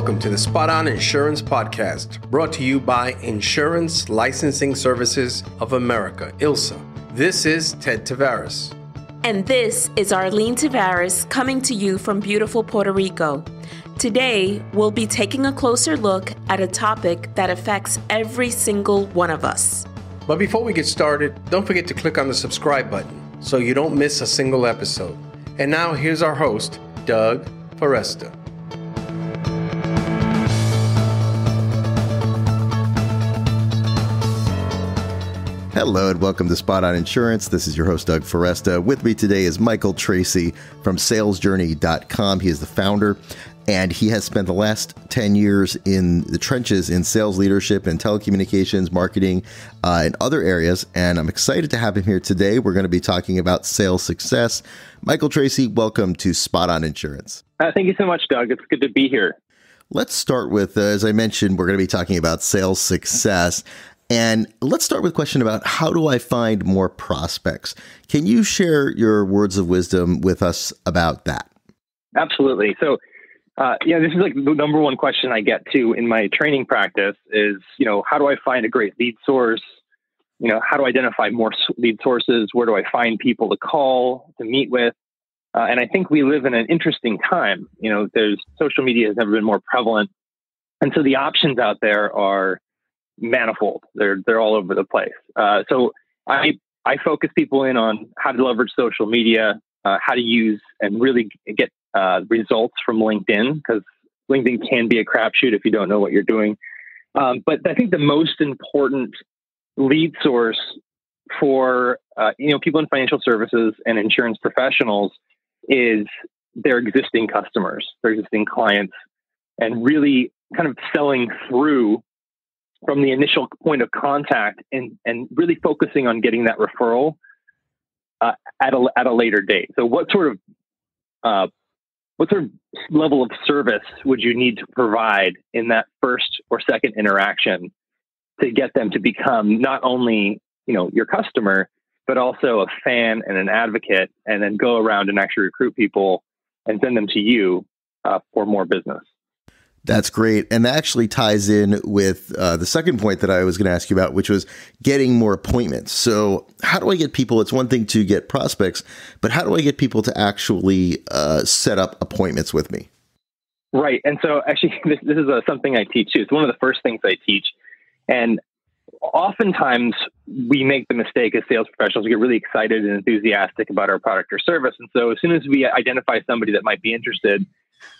Welcome to the Spot On Insurance Podcast, brought to you by Insurance Licensing Services of America, ILSA. This is Ted Tavares. And this is Arlene Tavares coming to you from beautiful Puerto Rico. Today, we'll be taking a closer look at a topic that affects every single one of us. But before we get started, don't forget to click on the subscribe button so you don't miss a single episode. And now, here's our host, Doug Foresta. Hello and welcome to Spot On Insurance. This is your host, Doug Foresta. With me today is Michael Tracy from salesjourney.com. He is the founder and he has spent the last 10 years in the trenches in sales leadership and telecommunications, marketing, uh, and other areas. And I'm excited to have him here today. We're going to be talking about sales success. Michael Tracy, welcome to Spot On Insurance. Uh, thank you so much, Doug. It's good to be here. Let's start with, uh, as I mentioned, we're going to be talking about sales success. And let's start with a question about how do I find more prospects? Can you share your words of wisdom with us about that? Absolutely. So, uh, know, this is like the number one question I get to in my training practice is, you know, how do I find a great lead source? You know, how do I identify more lead sources? Where do I find people to call, to meet with? Uh, and I think we live in an interesting time. You know, there's social media has never been more prevalent. And so the options out there are manifold. They're they're all over the place. Uh, so I I focus people in on how to leverage social media, uh, how to use and really get uh, results from LinkedIn because LinkedIn can be a crapshoot if you don't know what you're doing. Um, but I think the most important lead source for uh, you know people in financial services and insurance professionals is their existing customers, their existing clients, and really kind of selling through from the initial point of contact and, and really focusing on getting that referral uh, at, a, at a later date. So, what sort of uh, what sort of level of service would you need to provide in that first or second interaction to get them to become not only you know your customer but also a fan and an advocate, and then go around and actually recruit people and send them to you uh, for more business. That's great. And that actually ties in with uh, the second point that I was going to ask you about, which was getting more appointments. So, how do I get people? It's one thing to get prospects, but how do I get people to actually uh, set up appointments with me? Right. And so, actually, this, this is uh, something I teach too. It's one of the first things I teach. And oftentimes, we make the mistake as sales professionals, we get really excited and enthusiastic about our product or service. And so, as soon as we identify somebody that might be interested,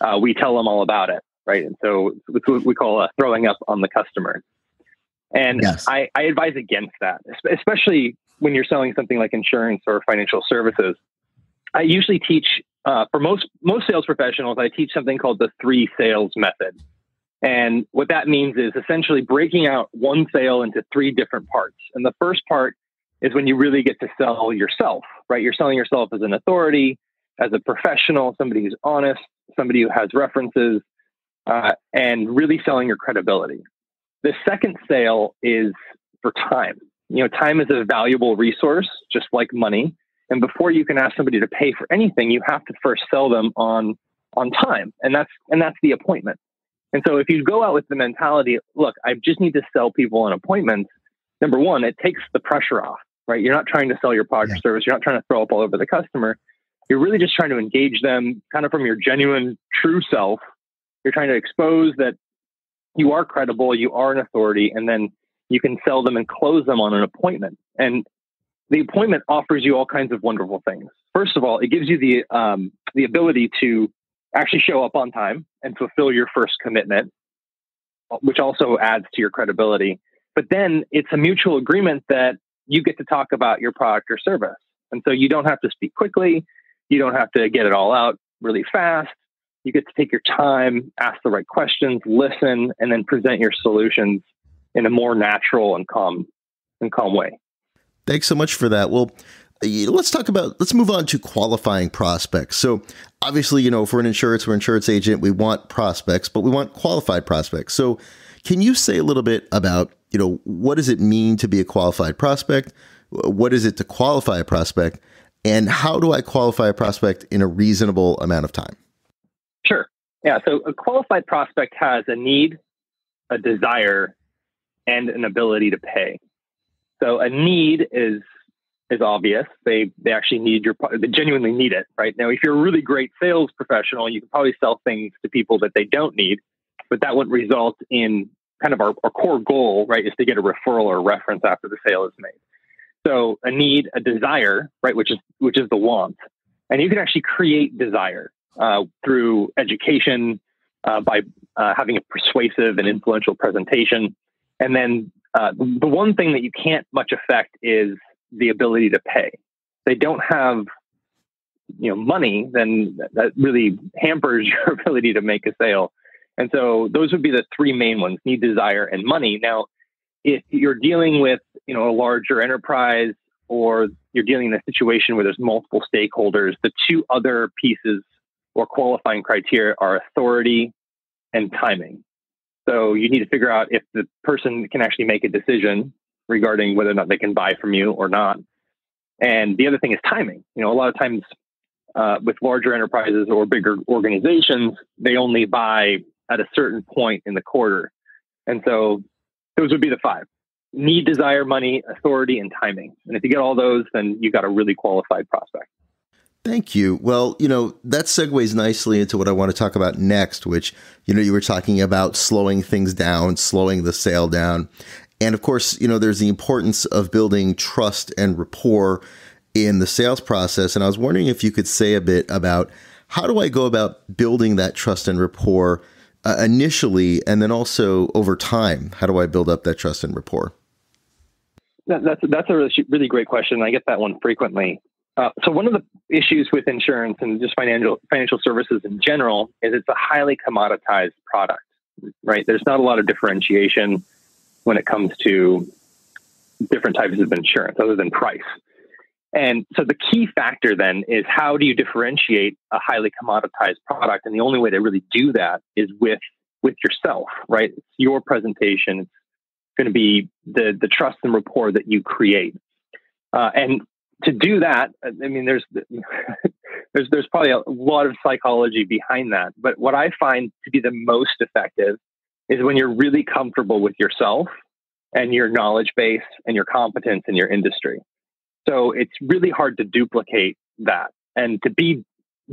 uh, we tell them all about it right? And so it's what we call a throwing up on the customer. And yes. I, I advise against that, especially when you're selling something like insurance or financial services. I usually teach uh, for most most sales professionals. I teach something called the three sales method, and what that means is essentially breaking out one sale into three different parts. And the first part is when you really get to sell yourself, right? You're selling yourself as an authority, as a professional, somebody who's honest, somebody who has references, uh, and really selling your credibility. The second sale is for time. You know, time is a valuable resource, just like money. And before you can ask somebody to pay for anything, you have to first sell them on on time, and that's and that's the appointment. And so, if you go out with the mentality, look, I just need to sell people on appointments. Number one, it takes the pressure off, right? You're not trying to sell your product yeah. or service. You're not trying to throw up all over the customer. You're really just trying to engage them, kind of from your genuine, true self, you're trying to expose that you are credible, you are an authority, and then you can sell them and close them on an appointment. And the appointment offers you all kinds of wonderful things. First of all, it gives you the um, the ability to actually show up on time and fulfill your first commitment, which also adds to your credibility. But then it's a mutual agreement that you get to talk about your product or service. And so you don't have to speak quickly. You don't have to get it all out really fast you get to take your time, ask the right questions, listen, and then present your solutions in a more natural and calm and calm way. Thanks so much for that. Well, let's talk about let's move on to qualifying prospects. So obviously, you know, for an insurance or insurance agent, we want prospects, but we want qualified prospects. So can you say a little bit about, you know, what does it mean to be a qualified prospect? What is it to qualify a prospect? And how do I qualify a prospect in a reasonable amount of time? Sure. Yeah, so a qualified prospect has a need, a desire, and an ability to pay. So a need is is obvious. They they actually need your they genuinely need it, right? Now, if you're a really great sales professional, you can probably sell things to people that they don't need, but that would result in kind of our, our core goal, right, is to get a referral or a reference after the sale is made. So a need, a desire, right, which is which is the want, and you can actually create desire uh, through education, uh, by uh, having a persuasive and influential presentation, and then uh, the one thing that you can't much affect is the ability to pay. They don't have you know money, then that really hampers your ability to make a sale. And so those would be the three main ones: need, desire, and money. Now, if you're dealing with you know a larger enterprise or you're dealing in a situation where there's multiple stakeholders, the two other pieces or qualifying criteria are authority and timing. So you need to figure out if the person can actually make a decision regarding whether or not they can buy from you or not. And the other thing is timing. You know, a lot of times uh, with larger enterprises or bigger organizations, they only buy at a certain point in the quarter. And so those would be the five need, desire, money, authority, and timing. And if you get all those, then you got a really qualified prospect. Thank you. Well, you know, that segues nicely into what I want to talk about next, which, you know, you were talking about slowing things down, slowing the sale down. And of course, you know, there's the importance of building trust and rapport in the sales process. And I was wondering if you could say a bit about how do I go about building that trust and rapport uh, initially and then also over time? How do I build up that trust and rapport? That, that's that's a really, really great question. I get that one frequently. Uh, so one of the issues with insurance and just financial financial services in general is it's a highly commoditized product, right? There's not a lot of differentiation when it comes to different types of insurance other than price. And so the key factor then is how do you differentiate a highly commoditized product? And the only way to really do that is with with yourself, right? It's your presentation. It's going to be the the trust and rapport that you create. Uh, and to do that, I mean, there's there's there's probably a lot of psychology behind that. But what I find to be the most effective is when you're really comfortable with yourself and your knowledge base and your competence in your industry. So it's really hard to duplicate that and to be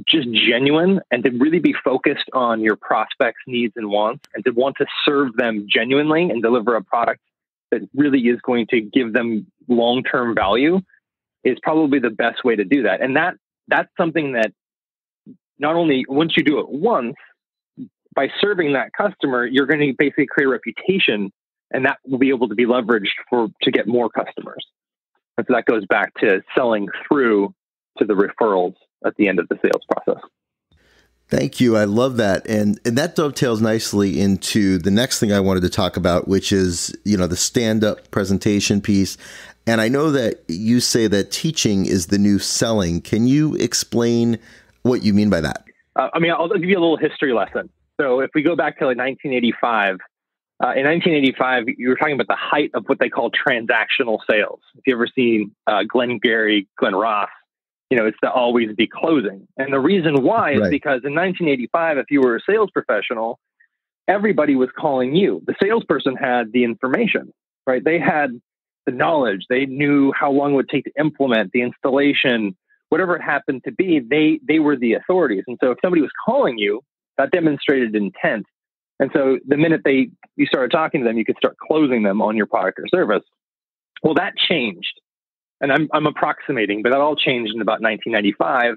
just genuine and to really be focused on your prospects' needs and wants and to want to serve them genuinely and deliver a product that really is going to give them long term value is probably the best way to do that. And that that's something that not only once you do it once, by serving that customer, you're going to basically create a reputation and that will be able to be leveraged for to get more customers. And so that goes back to selling through to the referrals at the end of the sales process. Thank you. I love that. And and that dovetails nicely into the next thing I wanted to talk about, which is, you know, the stand-up presentation piece. And I know that you say that teaching is the new selling. Can you explain what you mean by that? Uh, I mean, I'll give you a little history lesson. So if we go back to like 1985, uh, in 1985, you were talking about the height of what they call transactional sales. If you ever seen uh, Glenn Gary, Glen Ross, you know, it's to always be closing. And the reason why is right. because in 1985, if you were a sales professional, everybody was calling you. The salesperson had the information, right? They had the knowledge. They knew how long it would take to implement the installation, whatever it happened to be. They they were the authorities. And so if somebody was calling you, that demonstrated intent. And so the minute they you started talking to them, you could start closing them on your product or service. Well, that changed and I'm, I'm approximating, but that all changed in about 1995.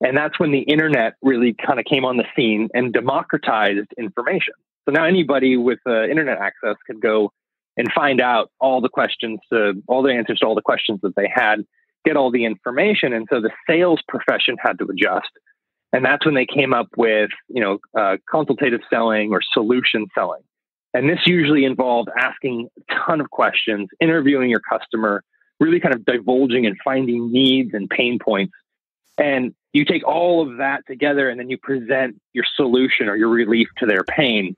And that's when the internet really kind of came on the scene and democratized information. So now anybody with uh, internet access could go and find out all the questions, to, all the answers to all the questions that they had, get all the information. And so the sales profession had to adjust. And that's when they came up with, you know, uh, consultative selling or solution selling. And this usually involved asking a ton of questions, interviewing your customer, really kind of divulging and finding needs and pain points. And you take all of that together and then you present your solution or your relief to their pain.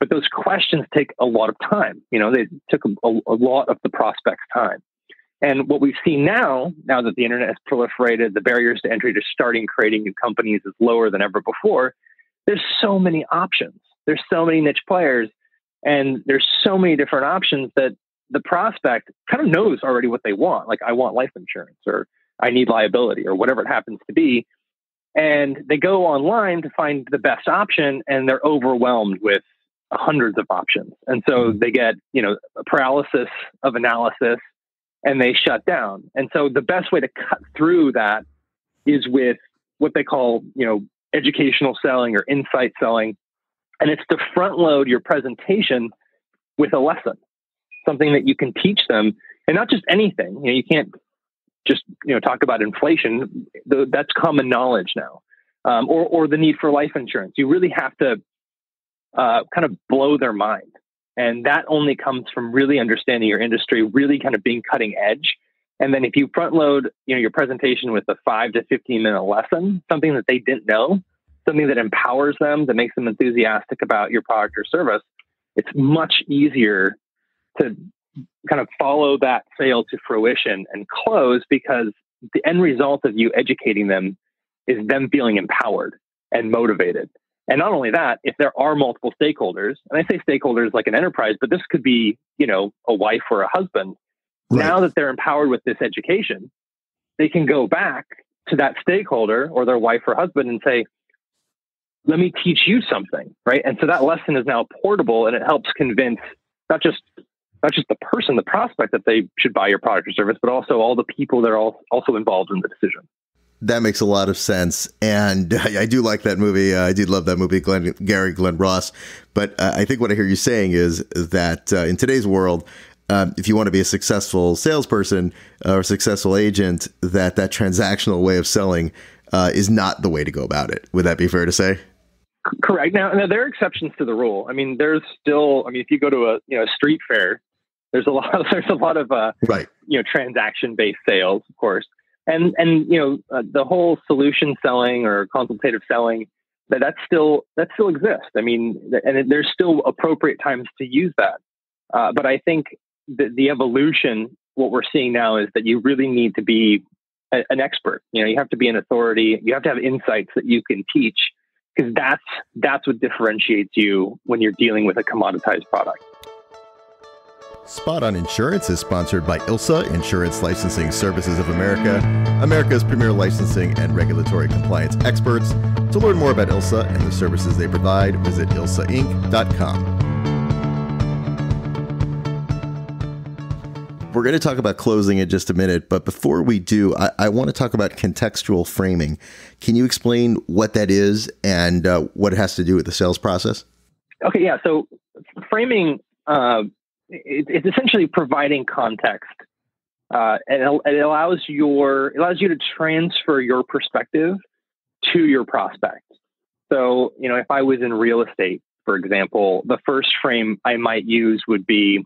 But those questions take a lot of time. You know, they took a, a lot of the prospect's time. And what we've seen now, now that the internet has proliferated, the barriers to entry to starting creating new companies is lower than ever before. there's so many options. There's so many niche players, and there's so many different options that the prospect kind of knows already what they want. Like, I want life insurance, or I need liability, or whatever it happens to be. And they go online to find the best option, and they're overwhelmed with hundreds of options. And so mm-hmm. they get, you know, paralysis of analysis and they shut down. And so the best way to cut through that is with what they call, you know, educational selling or insight selling. And it's to front load your presentation with a lesson, something that you can teach them and not just anything. You know, you can't just, you know, talk about inflation. That's common knowledge now. Um, or, or the need for life insurance. You really have to uh, kind of blow their mind. And that only comes from really understanding your industry, really kind of being cutting edge. And then if you front load, you know, your presentation with a five to 15 minute lesson, something that they didn't know, something that empowers them, that makes them enthusiastic about your product or service, it's much easier to kind of follow that sale to fruition and close because the end result of you educating them is them feeling empowered and motivated. And not only that, if there are multiple stakeholders, and I say stakeholders like an enterprise, but this could be, you know, a wife or a husband. Right. Now that they're empowered with this education, they can go back to that stakeholder or their wife or husband and say, let me teach you something, right? And so that lesson is now portable and it helps convince not just not just the person, the prospect that they should buy your product or service, but also all the people that are also involved in the decision. That makes a lot of sense, and I do like that movie. Uh, I did love that movie, Glenn, Gary Glen Ross. But uh, I think what I hear you saying is that uh, in today's world, uh, if you want to be a successful salesperson or a successful agent, that that transactional way of selling uh, is not the way to go about it. Would that be fair to say? Correct. Now, now there are exceptions to the rule. I mean, there's still. I mean, if you go to a you know a street fair, there's a lot. Of, there's a lot of uh, right. You know, transaction based sales, of course and and you know uh, the whole solution selling or consultative selling that that still that still exists. I mean, and it, there's still appropriate times to use that. Uh, but I think the, the evolution, what we're seeing now is that you really need to be a, an expert. You know, you have to be an authority. You have to have insights that you can teach because that's that's what differentiates you when you're dealing with a commoditized product. Spot on Insurance is sponsored by ILSA Insurance Licensing Services of America, America's premier licensing and regulatory compliance experts. To learn more about ILSA and the services they provide, visit ilsainc.com. We're going to talk about closing in just a minute, but before we do, I, I want to talk about contextual framing. Can you explain what that is and uh, what it has to do with the sales process? Okay, yeah. So framing uh, it's essentially providing context. Uh, and it allows your it allows you to transfer your perspective to your prospect. So, you know, if I was in real estate, for example, the first frame I might use would be,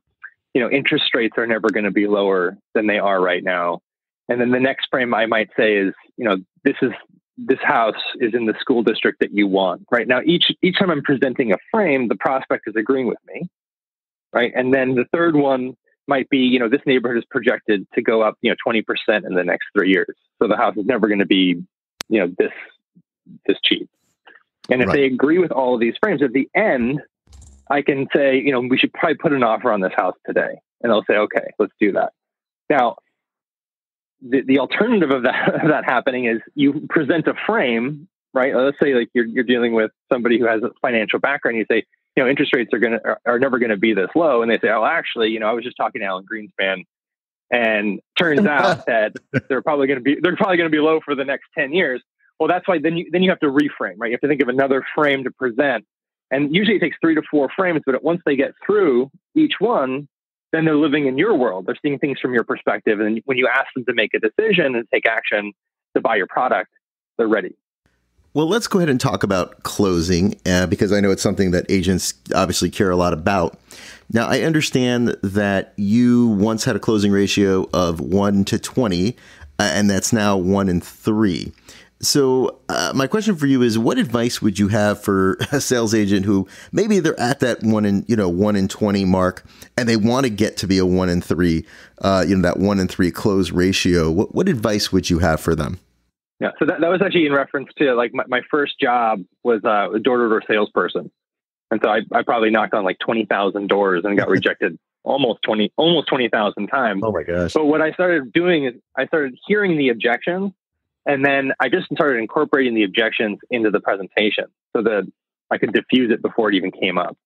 you know, interest rates are never going to be lower than they are right now. And then the next frame I might say is, you know, this is this house is in the school district that you want. Right now, each each time I'm presenting a frame, the prospect is agreeing with me right? And then the third one might be, you know, this neighborhood is projected to go up, you know, 20% in the next three years. So the house is never going to be, you know, this, this cheap. And if right. they agree with all of these frames at the end, I can say, you know, we should probably put an offer on this house today. And they'll say, okay, let's do that. Now, the, the alternative of that, of that happening is you present a frame, right? Let's say like you're, you're dealing with somebody who has a financial background. You say, you know, interest rates are going to are, are never going to be this low. And they say, oh, actually, you know, I was just talking to Alan Greenspan, and turns out that they're probably going to be they're probably going to be low for the next ten years. Well, that's why then you then you have to reframe, right? You have to think of another frame to present, and usually it takes three to four frames. But once they get through each one, then they're living in your world. They're seeing things from your perspective, and when you ask them to make a decision and take action to buy your product, they're ready. Well, let's go ahead and talk about closing uh, because I know it's something that agents obviously care a lot about. Now, I understand that you once had a closing ratio of 1 to 20, uh, and that's now 1 in 3. So, uh, my question for you is what advice would you have for a sales agent who maybe they're at that 1 in, you know, 1 in 20 mark and they want to get to be a 1 in 3, uh, you know, that 1 in 3 close ratio? What, what advice would you have for them? Yeah. So that, that was actually in reference to like my, my first job was uh, a door to door salesperson. And so I, I probably knocked on like 20,000 doors and got rejected almost 20, almost 20,000 times. Oh my gosh. But what I started doing is I started hearing the objections and then I just started incorporating the objections into the presentation so that I could diffuse it before it even came up.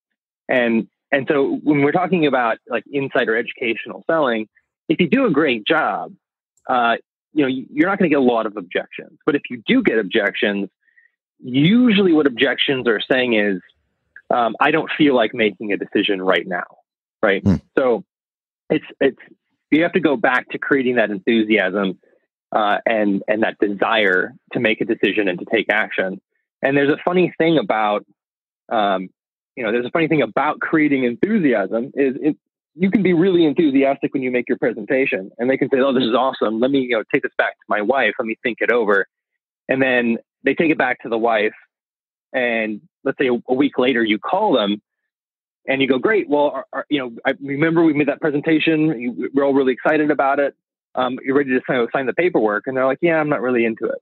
And, and so when we're talking about like insider educational selling, if you do a great job, uh, you know, you're not going to get a lot of objections. But if you do get objections, usually what objections are saying is, um, I don't feel like making a decision right now. Right. Mm. So it's, it's, you have to go back to creating that enthusiasm uh, and, and that desire to make a decision and to take action. And there's a funny thing about, um, you know, there's a funny thing about creating enthusiasm is it, you can be really enthusiastic when you make your presentation and they can say, Oh, this is awesome. Let me, you know, take this back to my wife. Let me think it over. And then they take it back to the wife. And let's say a, a week later, you call them and you go, great. Well, you know, I remember we made that presentation. You, we're all really excited about it. Um, you're ready to sign, sign the paperwork. And they're like, yeah, I'm not really into it.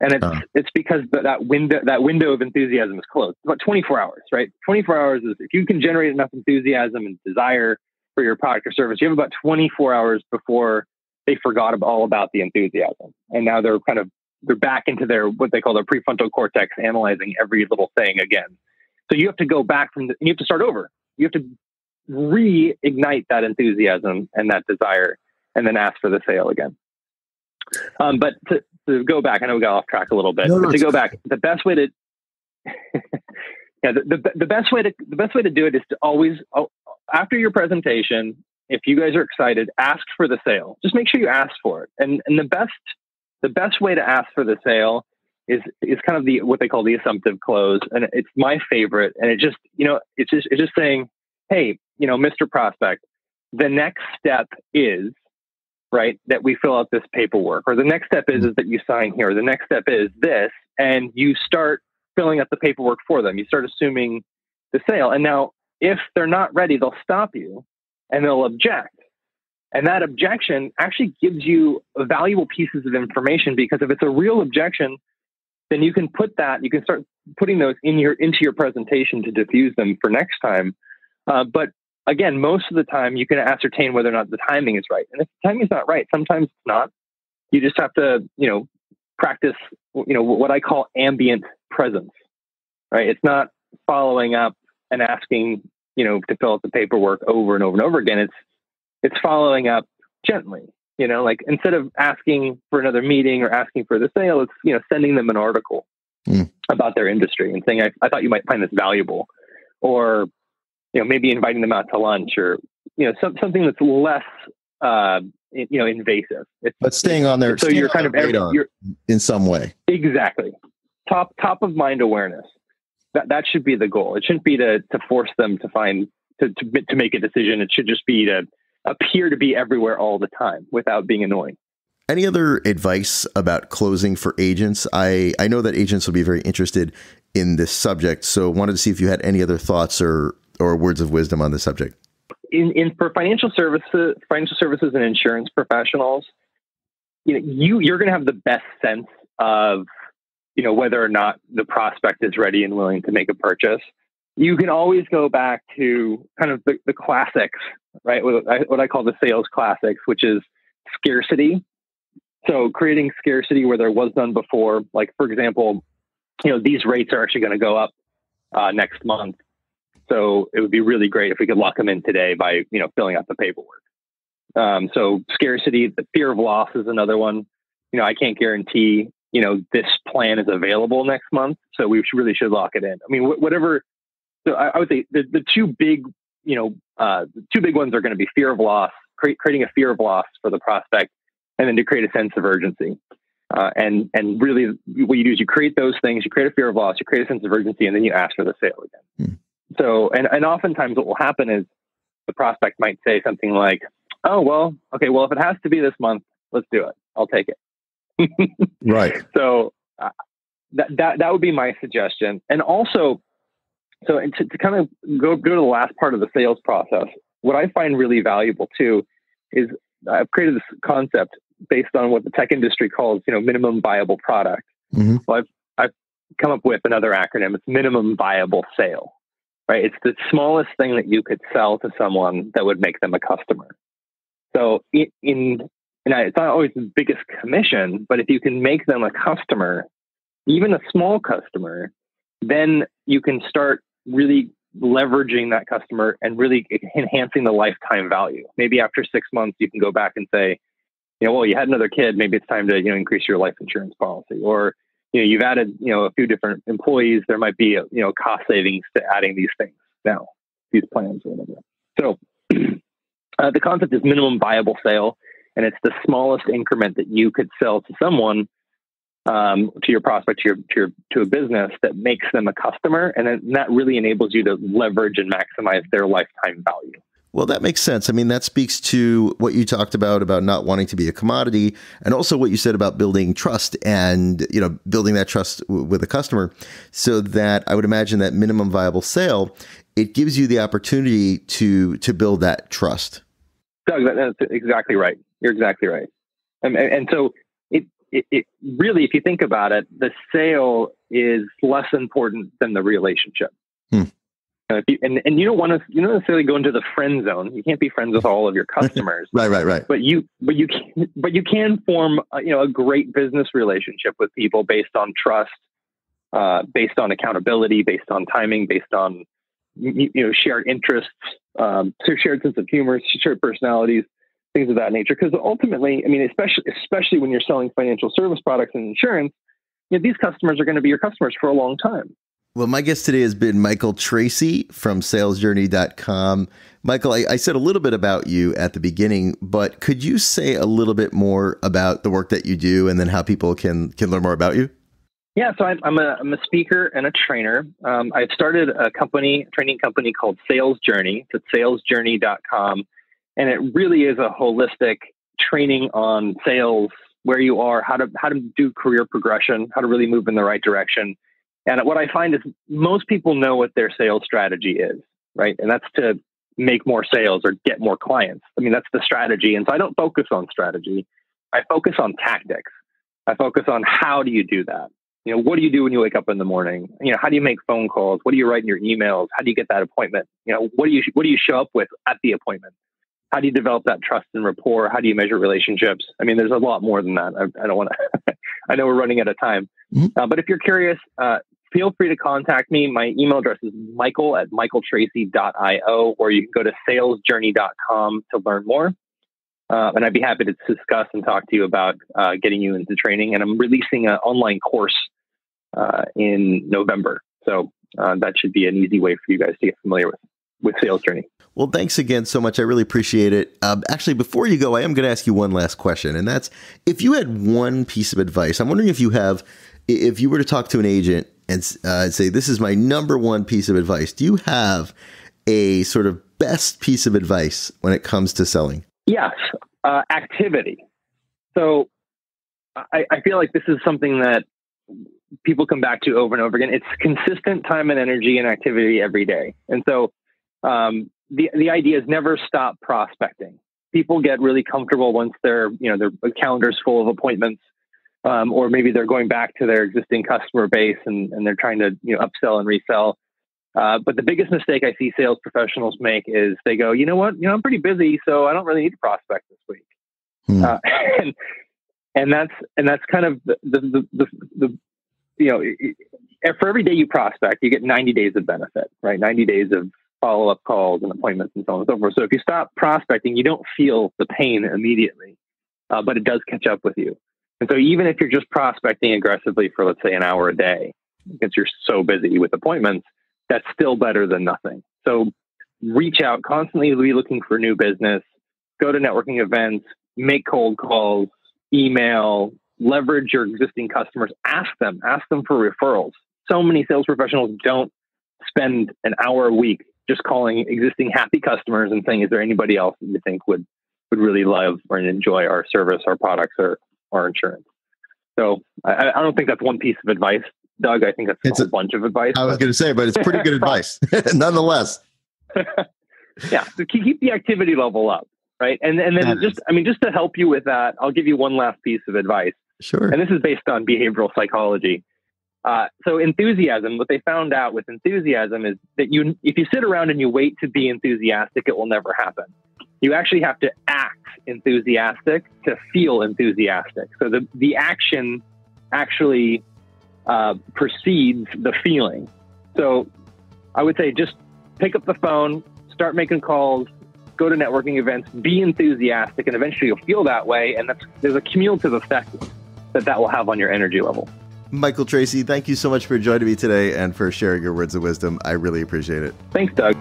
And it's, uh. it's because that window, that window of enthusiasm is closed. It's about 24 hours, right? 24 hours is if you can generate enough enthusiasm and desire for your product or service, you have about 24 hours before they forgot all about the enthusiasm. And now they're kind of, they're back into their, what they call their prefrontal cortex, analyzing every little thing again. So you have to go back from, the, you have to start over. You have to reignite that enthusiasm and that desire and then ask for the sale again. Um, but to, to, go back, I know we got off track a little bit, no, but to go back, the best way to, yeah, the, the, the, best way to, the best way to do it is to always, after your presentation, if you guys are excited, ask for the sale. Just make sure you ask for it. And and the best the best way to ask for the sale is is kind of the what they call the assumptive close, and it's my favorite. And it just you know it's just it's just saying, hey, you know, Mr. Prospect, the next step is right that we fill out this paperwork, or the next step is is that you sign here. The next step is this, and you start filling out the paperwork for them. You start assuming the sale, and now if they're not ready, they'll stop you and they'll object. And that objection actually gives you valuable pieces of information because if it's a real objection, then you can put that, you can start putting those in your into your presentation to diffuse them for next time. Uh, but again, most of the time you can ascertain whether or not the timing is right. And if the timing is not right, sometimes it's not. You just have to, you know, practice, you know, what I call ambient presence. Right? It's not following up and asking, you know, to fill out the paperwork over and over and over again. It's it's following up gently. You know, like instead of asking for another meeting or asking for the sale, it's you know sending them an article mm. about their industry and saying, I, I thought you might find this valuable, or you know maybe inviting them out to lunch or you know some, something that's less uh, you know invasive. It's, but staying on their so you're kind of every, you're, in some way. Exactly, top top of mind awareness that that should be the goal. It shouldn't be to to force them to find to to, to make a decision. It should just be to appear to be everywhere all the time without being annoying. Any other advice about closing for agents? I, I know that agents will be very interested in this subject, so wanted to see if you had any other thoughts or, or words of wisdom on the subject. In, in for financial services, financial services and insurance professionals, you know, you you're going to have the best sense of you know, whether or not the prospect is ready and willing to make a purchase. You can always go back to kind of the, the classics, right? What I, what I call the sales classics, which is scarcity. So creating scarcity where there was none before, like for example, you know, these rates are actually going to go up uh, next month. So it would be really great if we could lock them in today by, you know, filling out the paperwork. Um, so scarcity, the fear of loss is another one. You know, I can't guarantee you know, this plan is available next month. So we should, really should lock it in. I mean, wh- whatever. So I, I, would say the, the two big, you know, uh, the two big ones are going to be fear of loss, create, creating a fear of loss for the prospect, and then to create a sense of urgency. Uh, and and really, what you do is you create those things. You create a fear of loss. You create a sense of urgency, and then you ask for the sale again. Hmm. So, and and oftentimes, what will happen is the prospect might say something like, "Oh well, okay, well if it has to be this month, let's do it. I'll take it." right. So uh, that, that that would be my suggestion. And also, so to, to kind of go go to the last part of the sales process, what I find really valuable too is I've created this concept based on what the tech industry calls, you know, minimum viable product. Mm-hmm. I've, I've come up with another acronym. It's minimum viable sale, right? It's the smallest thing that you could sell to someone that would make them a customer. So in, in and it's not always the biggest commission, but if you can make them a customer, even a small customer, then you can start really leveraging that customer and really enhancing the lifetime value. Maybe after six months, you can go back and say, you know, well, you had another kid. Maybe it's time to you know increase your life insurance policy, or you know, you've added you know a few different employees. There might be a, you know cost savings to adding these things now, these plans or whatever. So uh, the concept is minimum viable sale, and it's the smallest increment that you could sell to someone um, to your prospect, to your, to your to a business that makes them a customer, and then that really enables you to leverage and maximize their lifetime value. Well, that makes sense. I mean, that speaks to what you talked about about not wanting to be a commodity, and also what you said about building trust and you know building that trust w- with a customer, so that I would imagine that minimum viable sale it gives you the opportunity to to build that trust. Doug, that's exactly right. You're exactly right. And, and so it, it, it really, if you think about it, the sale is less important than the relationship. Hmm. Uh, you, and, and you don't want to you don't necessarily go into the friend zone. You can't be friends with all of your customers. right, right, right. But you but you can, but you can form a, you know a great business relationship with people based on trust, uh, based on accountability, based on timing, based on you know shared interests, um, shared sense of humor, shared personalities, things of that nature. Because ultimately, I mean, especially especially when you're selling financial service products and insurance, you know, these customers are going to be your customers for a long time. Well, my guest today has been Michael Tracy from salesjourney.com. Michael, I, I, said a little bit about you at the beginning, but could you say a little bit more about the work that you do and then how people can, can learn more about you? Yeah, so I'm, I'm, a, I'm a speaker and a trainer. Um, I've started a company, training company called Sales Journey. It's at salesjourney.com. And it really is a holistic training on sales, where you are, how to, how to do career progression, how to really move in the right direction and what I find is most people know what their sales strategy is, right? And that's to make more sales or get more clients. I mean, that's the strategy. And so I don't focus on strategy. I focus on tactics. I focus on how do you do that? You know, what do you do when you wake up in the morning? You know, how do you make phone calls? What do you write in your emails? How do you get that appointment? You know, what do you what do you show up with at the appointment? How do you develop that trust and rapport? How do you measure relationships? I mean, there's a lot more than that. I, I don't want to. I know we're running out of time, mm-hmm. uh, but if you're curious, uh, feel free to contact me. My email address is michael at michaeltracy.io, or you can go to salesjourney.com to learn more. Uh, and I'd be happy to discuss and talk to you about uh, getting you into training. And I'm releasing an online course uh, in November. So uh, that should be an easy way for you guys to get familiar with, with Sales Journey. Well, thanks again so much. I really appreciate it. Um, actually, before you go, I am going to ask you one last question. And that's if you had one piece of advice, I'm wondering if you have, if you were to talk to an agent and uh, say, This is my number one piece of advice. Do you have a sort of best piece of advice when it comes to selling? Yes, uh, activity. So I, I feel like this is something that people come back to over and over again. It's consistent time and energy and activity every day. And so um, the the idea is never stop prospecting. People get really comfortable once their you know their calendar's full of appointments um, or maybe they're going back to their existing customer base and, and they're trying to you know upsell and resell. Uh, but the biggest mistake I see sales professionals make is they go, you know what, you know I'm pretty busy, so I don't really need to prospect this week. Hmm. Uh, and and that's and that's kind of the the the, the, the you know for every day you prospect, you get 90 days of benefit, right? 90 days of follow up calls and appointments and so on and so forth. So if you stop prospecting, you don't feel the pain immediately, uh, but it does catch up with you. And so even if you're just prospecting aggressively for, let's say, an hour a day, because you're so busy with appointments, that's still better than nothing. So reach out, constantly be looking for new business, go to networking events, make cold calls, email, leverage your existing customers, ask them, ask them for referrals. So many sales professionals don't spend an hour a week just calling existing happy customers and saying, is there anybody else that you think would would really love or enjoy our service, our products, or our insurance. So I, I, don't think that's one piece of advice, Doug. I think that's it's a, a bunch of advice. I was going to say, but it's pretty good advice, nonetheless. yeah, so keep the activity level up. right? And and then just I mean just to help you with that, I'll give you one last piece of advice. Sure. And this is based on behavioral psychology. Uh, so enthusiasm, what they found out with enthusiasm is that you, if you sit around and you wait to be enthusiastic, it will never happen. You actually have to act enthusiastic to feel enthusiastic. So the, the action actually uh, precedes the feeling. So I would say just pick up the phone, start making calls, go to networking events, be enthusiastic, and eventually you'll feel that way. And there's a cumulative effect that that will have on your energy level. Michael Tracy, thank you so much for joining me today and for sharing your words of wisdom. I really appreciate it. Thanks, Doug.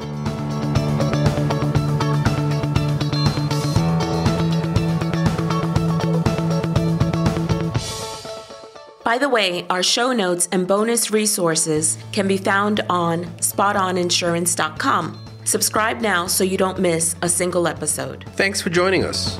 By the way, our show notes and bonus resources can be found on spotoninsurance.com. Subscribe now so you don't miss a single episode. Thanks for joining us.